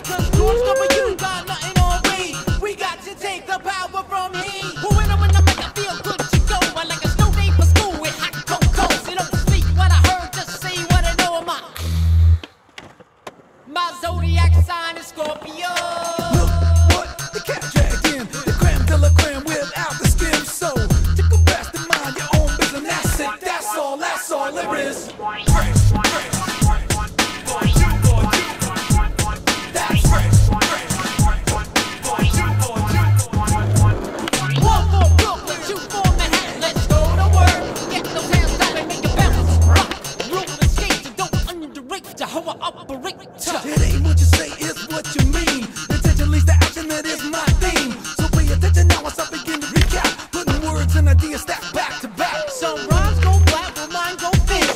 because George W. got nothing on me. We got to take the power from me. Who make feel good to go? I like a for school with hot cocoa. Don't what I heard, just say what I know. My zodiac sign is Scorpio. Look what the cat dragged in. The creme de la creme without the. So mind your own. That's it. That's all. That's all there is.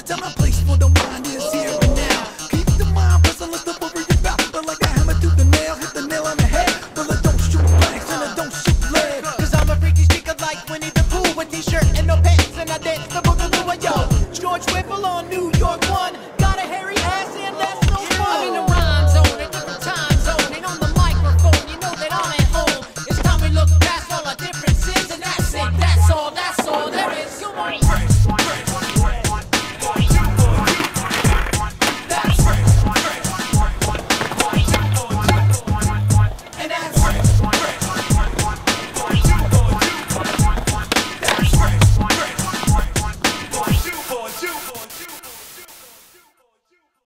the time and place for the mind is here.